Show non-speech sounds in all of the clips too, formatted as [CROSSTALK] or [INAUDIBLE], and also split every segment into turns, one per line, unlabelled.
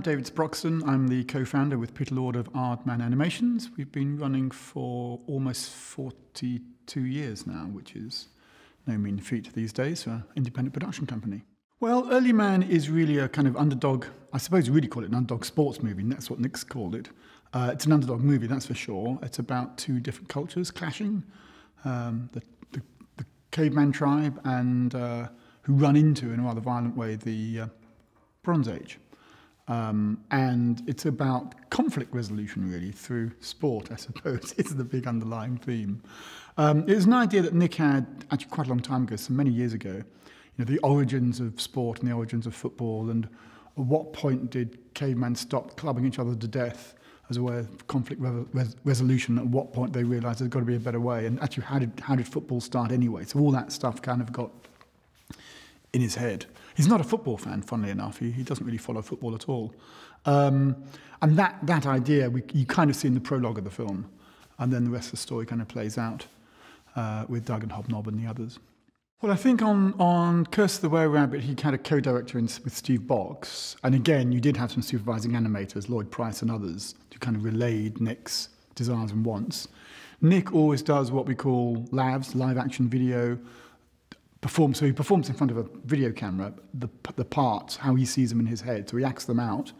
David Sproxton. I'm the co-founder with Peter Lord of Aardman Animations. We've been running for almost 42 years now, which is no mean feat these days for an independent production company. Well, Early Man is really a kind of underdog, I suppose you really call it an underdog sports movie, and that's what Nick's called it. Uh, it's an underdog movie, that's for sure. It's about two different cultures clashing, um, the, the, the, caveman tribe and uh, who run into, in a rather violent way, the uh, Bronze Age. Um, and it's about conflict resolution, really, through sport, I suppose, [LAUGHS] is the big underlying theme. Um, it was an idea that Nick had actually quite a long time ago, so many years ago, you know, the origins of sport and the origins of football, and at what point did cavemen stop clubbing each other to death as a way of conflict re res resolution, at what point they realised there's got to be a better way, and actually, how did, how did football start anyway? So all that stuff kind of got in his head. He's not a football fan, funnily enough. He, he doesn't really follow football at all. Um, and that, that idea, we, you kind of see in the prologue of the film. And then the rest of the story kind of plays out uh, with Doug and Hobnob and the others. Well, I think on, on Curse of the Were-Rabbit, he had a co-director with Steve Box. And again, you did have some supervising animators, Loyd Price and others, who kind of relayed Nick's desires and wants. Nick always does what we call LAVs, live action video, performs, so he performs in front of a video camera, the, the parts, how he sees them in his head. So he acts them out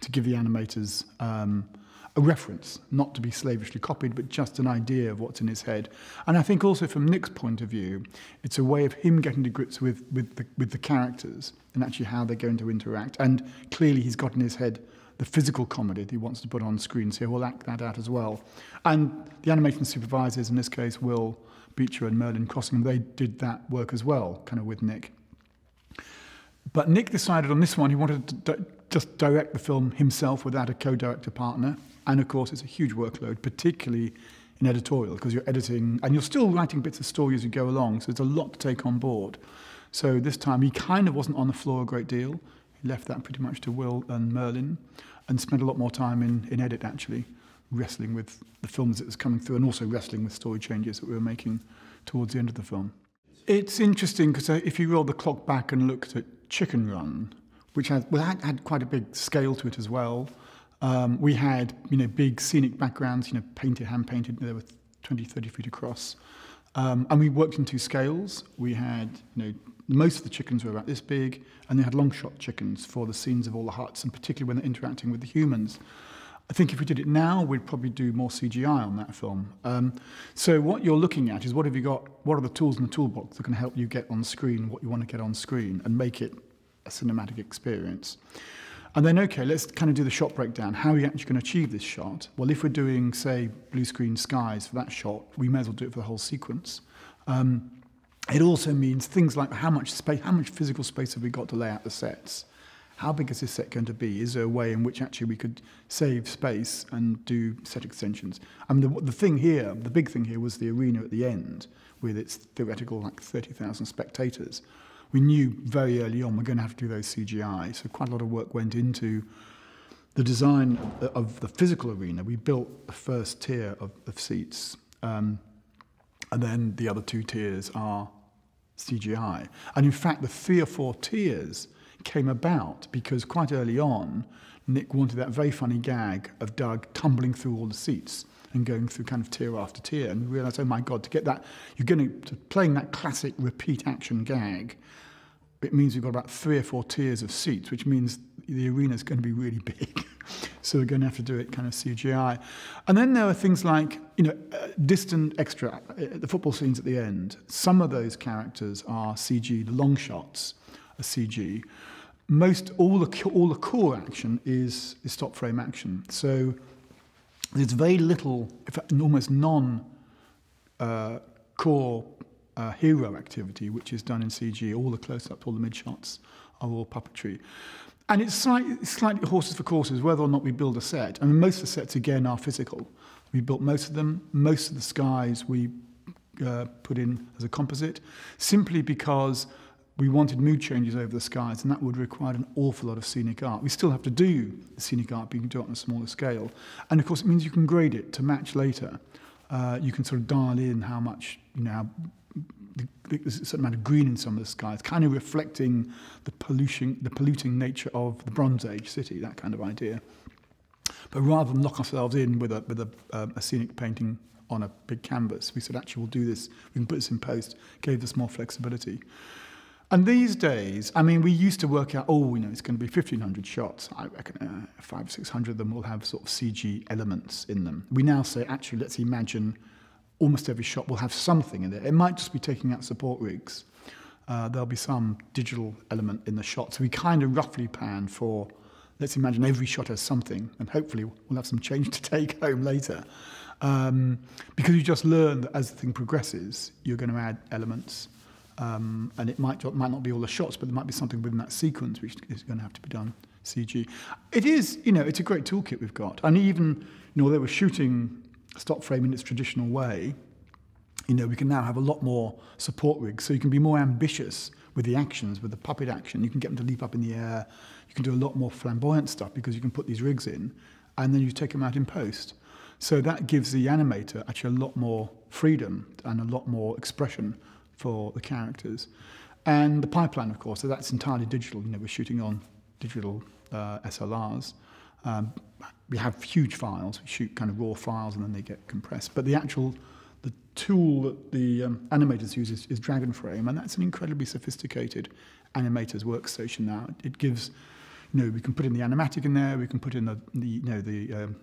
to give the animators um, a reference, not to be slavishly copied, but just an idea of what's in his head. And I think also from Nick's point of view, it's a way of him getting to grips with, with, the, with the characters and actually how they're going to interact. And clearly he's got in his head the physical comedy that he wants to put on screen, so he'll act that out as well. And the animation supervisors, in this case, will Becher and Merlin Crossingham, they did that work as well, kind of with Nick. But Nick decided on this one he wanted to just direct the film himself without a co-director partner. And of course, it's a huge workload, particularly in editorial, because you're editing and you're still writing bits of story as you go along. So it's a lot to take on board. So this time he kind of wasn't on the floor a great deal. Left that pretty much to Will and Merlin and spent a lot more time in, in edit actually wrestling with the films that was coming through and also wrestling with story changes that we were making towards the end of the film. It's interesting because uh, if you roll the clock back and looked at Chicken Run, which had, well, had, had quite a big scale to it as well, um, we had you know big scenic backgrounds, you know painted, hand painted, they were 20, 30 feet across. Um, and we worked in two scales. We had, you know, most of the chickens were about this big, and they had long shot chickens for the scenes of all the huts, and particularly when they're interacting with the humans. I think if we did it now, we'd probably do more CGI on that film. Um, so what you're looking at is what have you got, what are the tools in the toolbox that can help you get on screen what you want to get on screen and make it a cinematic experience. And then, okay, let's kind of do the shot breakdown. How are you actually going to achieve this shot? Well, if we're doing, say, blue screen skies for that shot, we may as well do it for the whole sequence. Um, it also means things like how much space, how much physical space have we got to lay out the sets? How big is this set going to be? Is there a way in which actually we could save space and do set extensions? I mean, the, the thing here, the big thing here was the arena at the end with its theoretical like 30,000 spectators. We knew very early on we're going to have to do those CGI, so quite a lot of work went into the design of, the physical arena. We built the first tier of, of seats, um, and then the other two tiers are CGI. And in fact, the three or four tiers came about because quite early on, Nick wanted that very funny gag of Doug tumbling through all the seats and going through kind of tier after tier and realize, oh my God, to get that, you're going to, playing that classic repeat action gag, it means we've got about three or four tiers of seats, which means the arena is going to be really [LAUGHS] big. so we're going to have to do it kind of CGI. And then there are things like, you know, uh, distant extra, uh, the football scenes at the end. Some of those characters are CG, the long shots are CG most all the all the core action is, is stop frame action. So there's very little, if almost non uh, core uh, hero activity, which is done in CG. All the close-ups, all the mid shots are all puppetry. And it's slightly, slightly horses for courses whether or not we build a set. I mean, most of the sets, again, are physical. We built most of them. Most of the skies we uh, put in as a composite, simply because we wanted mood changes over the skies, and that would require an awful lot of scenic art. We still have to do the scenic art, but you can do it on a smaller scale. And of course, it means you can grade it to match later. Uh, you can sort of dial in how much, you know, there's a certain amount of green in some of the skies, kind of reflecting the the polluting nature of the Bronze Age city, that kind of idea. But rather than lock ourselves in with a, with a, um, a scenic painting on a big canvas, we said, actually, we'll do this. We can put this in post. Gave us more flexibility. And these days, I mean, we used to work out, oh, you know, it's going to be 1,500 shots. I reckon uh, five, 600 of them will have sort of CG elements in them. We now say, actually, let's imagine almost every shot will have something in it. It might just be taking out support rigs. Uh, there'll be some digital element in the shot. So we kind of roughly plan for, let's imagine every shot has something, and hopefully we'll have some change to [LAUGHS] take home later. Um, because you just learn that as the thing progresses, you're going to add elements. Um, and it might, might not be all the shots, but there might be something within that sequence which is going to have to be done CG. It is, you know, it's a great toolkit we've got. And even, you know, they were shooting stop frame in its traditional way, you know, we can now have a lot more support rigs, so you can be more ambitious with the actions, with the puppet action. You can get them to leap up in the air. You can do a lot more flamboyant stuff because you can put these rigs in, and then you take them out in post. So that gives the animator actually a lot more freedom and a lot more expression for the characters. And the pipeline, of course, so that's entirely digital. You know, we're shooting on digital uh, SLRs. Um, we have huge files. We shoot kind of raw files and then they get compressed. But the actual the tool that the um, animators use is, is Dragonframe, and that's an incredibly sophisticated animator's workstation now. It gives, you know, we can put in the animatic in there, we can put in the, the you know, the um,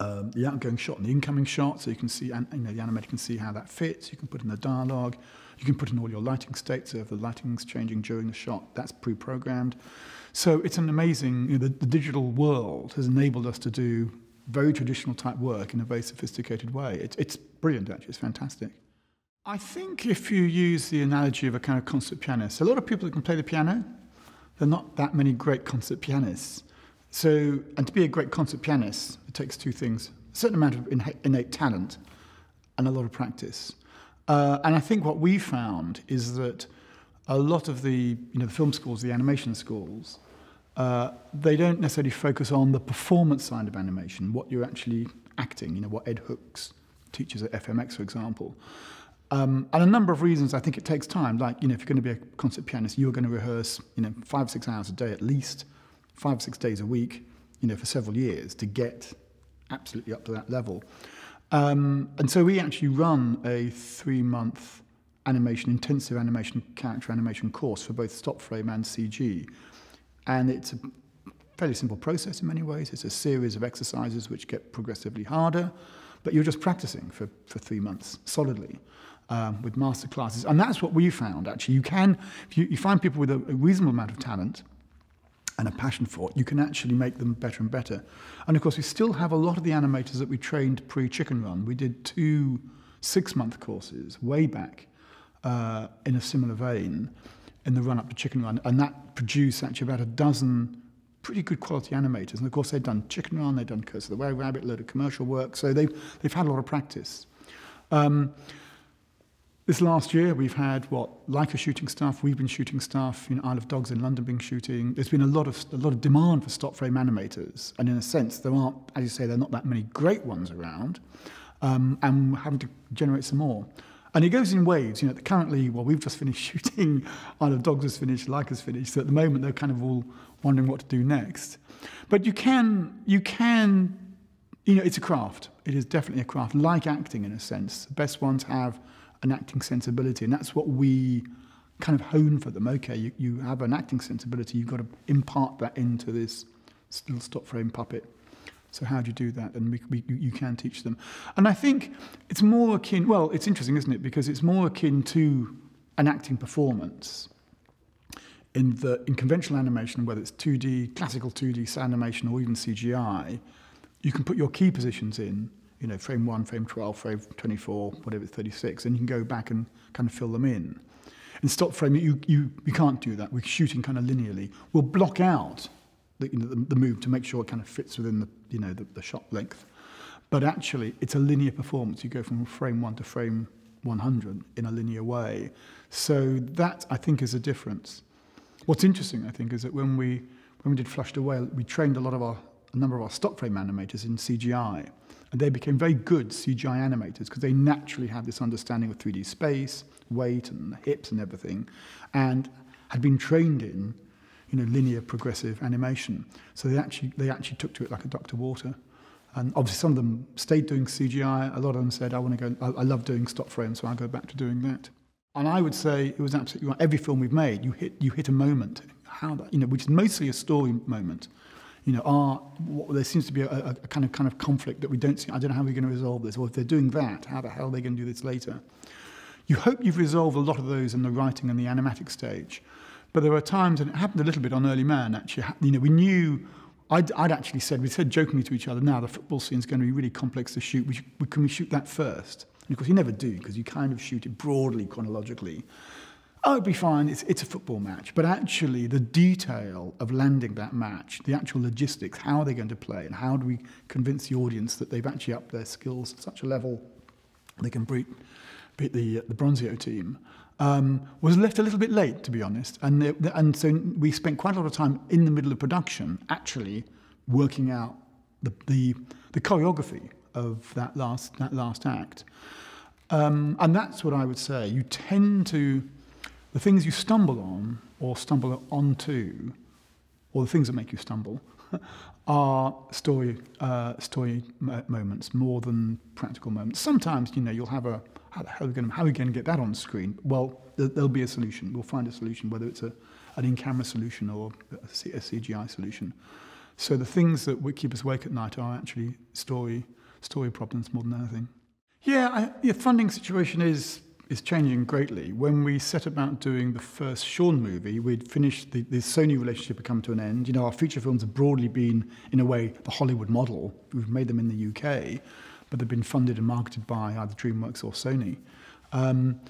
um, the outgoing shot and the incoming shot, so you can see, and you know, the animator can see how that fits. You can put in the dialogue. You can put in all your lighting states. So if the lighting's changing during the shot, that's pre-programmed. So it's an amazing, you know, the, the digital world has enabled us to do very traditional type work in a very sophisticated way. It, it's brilliant, actually. It's fantastic. I think if you use the analogy of a kind of concert pianist, a lot of people can play the piano. There are not that many great concert pianists. So, and to be a great concert pianist, it takes two things a certain amount of innate talent and a lot of practice. Uh, and I think what we found is that a lot of the, you know, the film schools, the animation schools, uh, they don't necessarily focus on the performance side of animation, what you're actually acting, you know, what Ed Hooks teaches at FMX, for example. Um, and a number of reasons I think it takes time. Like, you know, if you're going to be a concert pianist, you're going to rehearse, you know, five, six hours a day at least, five, six days a week, you know, for several years to get absolutely up to that level. Um, and so we actually run a three-month animation, intensive animation, character animation course for both stop frame and CG, And it's a fairly simple process in many ways. It's a series of exercises which get progressively harder, but you're just practicing for, for three months solidly um, with master classes. And that's what we found, actually. You can, if you, you find people with a, a reasonable amount of talent and a passion for it, you can actually make them better and better. And of course, we still have a lot of the animators that we trained pre-Chicken Run. We did two six-month courses way back uh, in a similar vein in the run up to Chicken Run, and that produced actually about a dozen pretty good quality animators. And of course, they've done Chicken Run, they've done Curse of the Were Rabbit, a load of commercial work, so they've, they've had a lot of practice. Um, this last year, we've had what Laika shooting stuff. We've been shooting stuff. You know, Isle of Dogs in London being shooting. There's been a lot of a lot of demand for stop frame animators, and in a sense, there aren't, as you say, there are not that many great ones around, um, and we're having to generate some more. And it goes in waves. You know, currently, well, we've just finished [LAUGHS] shooting. Isle of Dogs has finished. Laika's finished. So at the moment, they're kind of all wondering what to do next. But you can, you can, you know, it's a craft. It is definitely a craft, like acting in a sense. The best ones have an acting sensibility, and that's what we kind of hone for them. Okay, you, you have an acting sensibility. You've got to impart that into this still stop frame puppet. So how do you do that? And we, we, you can teach them. And I think it's more akin, well, it's interesting, isn't it? Because it's more akin to an acting performance in the in conventional animation, whether it's 2D, classical 2D animation, or even CGI, you can put your key positions in, you know, frame 1, frame 12, frame 24, whatever, 36, and you can go back and kind of fill them in. In stop frame, you, you, you can't do that. We're shooting kind of linearly. We'll block out the, you know, the, the move to make sure it kind of fits within the, you know, the, the shot length. But actually, it's a linear performance. You go from frame one to frame 100 in a linear way. So that, I think, is a difference. What's interesting, I think, is that when we, when we did Flushed Away, we trained a lot of our a number of our stop frame animators in CGI. And they became very good CGI animators because they naturally had this understanding of 3D space, weight and hips and everything, and had been trained in you know, linear progressive animation. So they actually, they actually took to it like a duck to water. And obviously some of them stayed doing CGI. A lot of them said, I want to go, I, I love doing stop frames, so I'll go back to doing that. And I would say it was absolutely right. Every film we've made, you hit, you hit a moment, how that, you know, which is mostly a story moment. You know, are, what, there seems to be a, a, kind of kind of conflict that we don't see. I don't know how we're going to resolve this. Or if they're doing that, how the hell are they going to do this later? You hope you've resolved a lot of those in the writing and the animatic stage. But there were times, and it happened a little bit on Early Man, actually, you know, we knew, I'd, I'd actually said, we said jokingly to each other, now the football scene is going to be really complex to shoot. We we, can we shoot that first? And of course, you never do, because you kind of shoot it broadly, chronologically. Oh, it'd be fine, it's, it's a football match. But actually, the detail of landing that match, the actual logistics, how are they going to play, and how do we convince the audience that they've actually upped their skills at such a level they can beat, beat the, the Bronzio team, um, was left a little bit late, to be honest. And, and so we spent quite a lot of time in the middle of production actually working out the, the, the choreography of that last, that last act. Um, and that's what I would say. You tend to, the things you stumble on or stumble onto, or the things that make you stumble, [LAUGHS] are story, uh, story moments more than practical moments. Sometimes, you know, you'll have a, how the hell are we going to, get that on screen? Well, there'll be a solution. We'll find a solution, whether it's a, an in-camera solution or a, CGI solution. So the things that keep us awake at night are actually story, story problems more than anything. Yeah, I, the funding situation is is changing greatly. When we set about doing the first Shaun movie, we'd finished the, the Sony relationship had come to an end. You know, our feature films have broadly been, in a way, the Hollywood model. We've made them in the UK, but they've been funded and marketed by either DreamWorks or Sony. Um,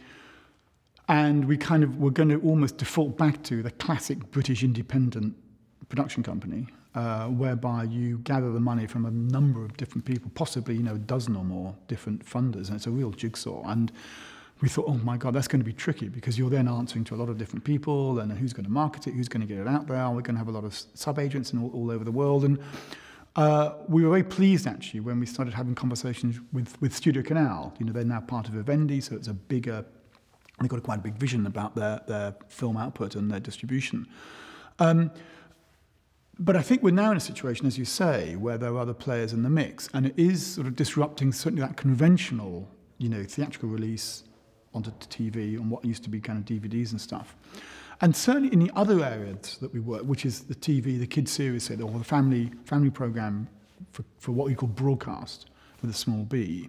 and we kind of were going to almost default back to the classic British independent production company, uh, whereby you gather the money from a number of different people, possibly you know a dozen or more different funders, and it's a real jigsaw. And we thought, oh my God, that's going to be tricky because you're then answering to a lot of different people, and who's going to market it, who's going to get it out there. We're going to have a lot of sub agents all, all over the world, and uh, we were very pleased actually when we started having conversations with, with Studio Canal. You know, they're now part of Vivendi, so it's a bigger, they've got a quite a big vision about their, their film output and their distribution. Um, but I think we're now in a situation, as you say, where there are other players in the mix, and it is sort of disrupting certainly that conventional, you know, theatrical release onto TV and what used to be kind of DVDs and stuff. And certainly in the other areas that we work, which is the TV, the kids series, or the family family program for, for what we call broadcast with a small b,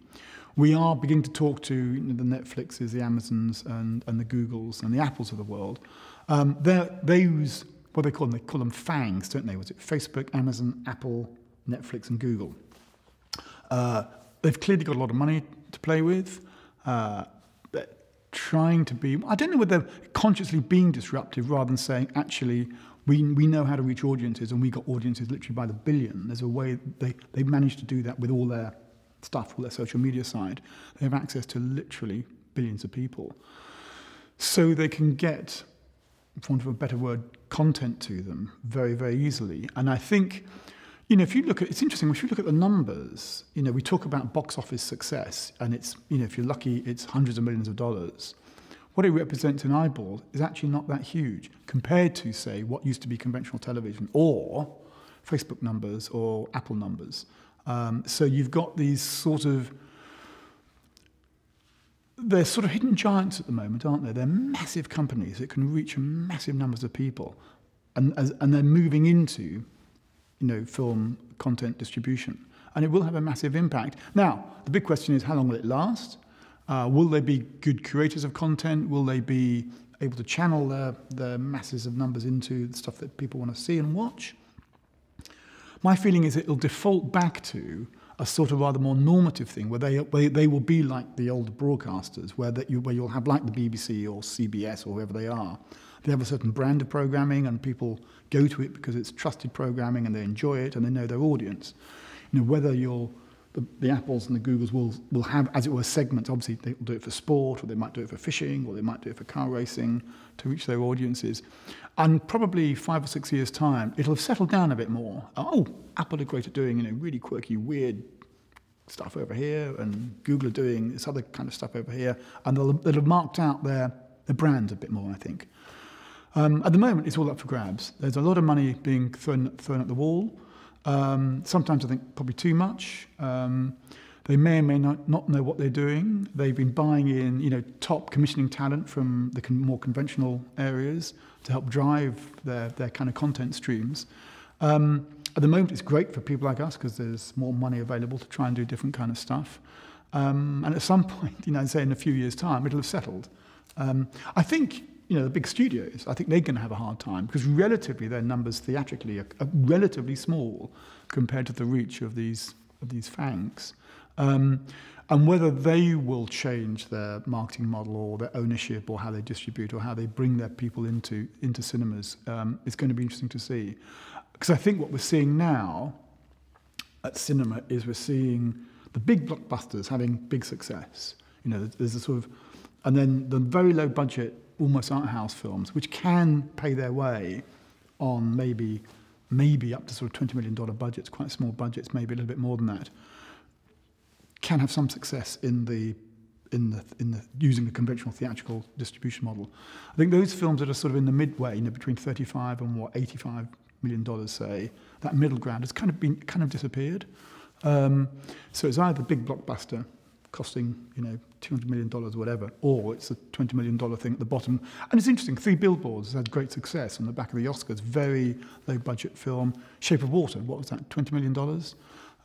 we are beginning to talk to you know, the Netflixes, the Amazons, and, and the Googles and the Apples of the world. Um, they use what they call them, they call them FANGs, don't they? Was it Facebook, Amazon, Apple, Netflix, and Google? Uh, they've clearly got a lot of money to play with. Uh, trying to be, I don't know whether consciously being disruptive rather than saying, actually, we, we know how to reach audiences and we got audiences literally by the billion. There's a way they, they've managed to do that with all their stuff, all their social media side. They have access to literally billions of people. So they can get, for want of a better word, content to them very, very easily. And I think, you know, if you look at, it's interesting, if you look at the numbers, you know, we talk about box office success, and it's, you know, if you're lucky, it's hundreds of millions of dollars. What it represents in eyeballs is actually not that huge compared to, say, what used to be conventional television or Facebook numbers or Apple numbers. Um, so you've got these sort of, they're sort of hidden giants at the moment, aren't they? They're massive companies that can reach massive numbers of people, and, as, and they're moving into you know, film content distribution. And it will have a massive impact. Now, the big question is how long will it last? Uh, will they be good curators of content? Will they be able to channel their masses of numbers into the stuff that people want to see and watch? My feeling is it'll default back to a sort of rather more normative thing where they, where they will be like the old broadcasters, where, that you, where you'll have like the BBC or CBS or whoever they are, they have a certain brand of programming and people go to it because it's trusted programming and they enjoy it and they know their audience. You know, whether you're the, the Apples and the Googles will, will have, as it were, segments. Obviously, they will do it for sport, or they might do it for fishing, or they might do it for car racing to reach their audiences. And probably five or six years' time, it'll have settled down a bit more. Oh, Apple are great at doing you know really quirky, weird stuff over here, and Google are doing this other kind of stuff over here, and they'll, they'll have marked out their, their brand a bit more, I think. Um, at the moment, it's all up for grabs. There's a lot of money being thrown, thrown at the wall. Um, sometimes I think probably too much. Um, they may or may not, not know what they're doing. They've been buying in, you know, top commissioning talent from the con- more conventional areas to help drive their, their kind of content streams. Um, at the moment, it's great for people like us because there's more money available to try and do different kind of stuff. Um, and at some [LAUGHS] point, you know, say in a few years' time, it'll have settled. Um, I think you know, the big studios, I think they're going to have a hard time because relatively their numbers theatrically are, are relatively small compared to the reach of these of these FANGs. Um, and whether they will change their marketing model or their ownership or how they distribute or how they bring their people into into cinemas um, is going to be interesting to see. Because I think what we're seeing now at cinema is we're seeing the big blockbusters having big success. You know, there's a sort of, and then the very low budget almost art house films, which can pay their way on maybe maybe up to sort of $20 million budgets, quite small budgets, maybe a little bit more than that, can have some success in the in the in the using the conventional theatrical distribution model. I think those films that are sort of in the midway, you know, between 35 and what 85 million dollars, say, that middle ground has kind of been kind of disappeared. Um, so it's either big blockbuster costing, you know, $200 million or whatever, or it's a $20 million thing at the bottom. And it's interesting, Three Billboards had great success on the back of the Oscars, very low budget film. Shape of Water, what was that, $20 million?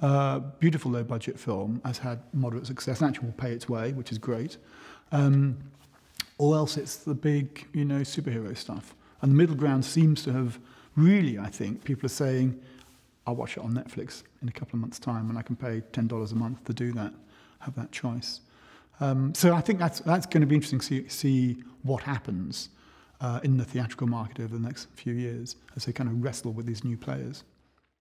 Uh, beautiful low budget film, has had moderate success, and actually will pay its way, which is great. Um, or else it's the big, you know, superhero stuff. And the middle ground seems to have really, I think, people are saying, I'll watch it on Netflix in a couple of months' time and I can pay $10 a month to do that have that choice. Um, so I think that's, that's going to be interesting to see, see what happens uh, in the theatrical market over the next few years as they kind of wrestle with these new players.